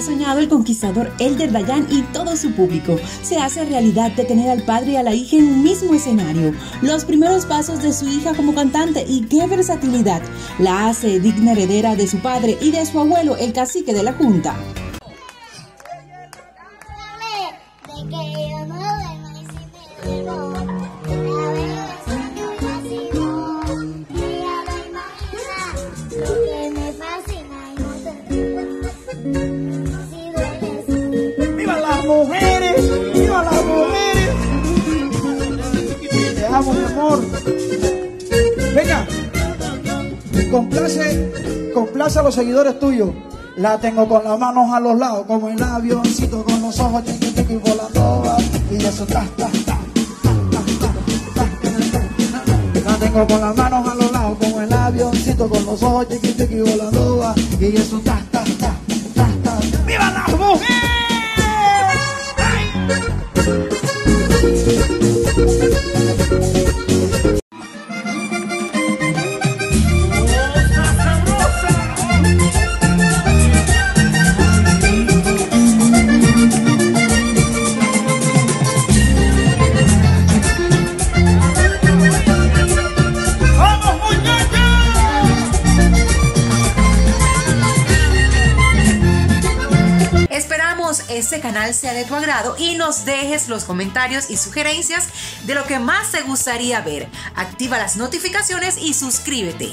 soñado el conquistador Elder Dayan y todo su público, se hace realidad de tener al padre y a la hija en un mismo escenario. Los primeros pasos de su hija como cantante y qué versatilidad la hace digna heredera de su padre y de su abuelo, el cacique de la junta. Mujeres! ¡Viva las mujeres! Dejamos mi amor. Venga. Complace, complace a los seguidores tuyos. La tengo con las manos a los lados, como el avioncito con los ojos chiqui chiqui volando. Y eso ta, ta, ta. La tengo con las manos a los lados, como el avioncito con los ojos chiqui chiqui volando. Y eso ta, Esperamos este canal sea de tu agrado y nos dejes los comentarios y sugerencias de lo que más te gustaría ver. Activa las notificaciones y suscríbete.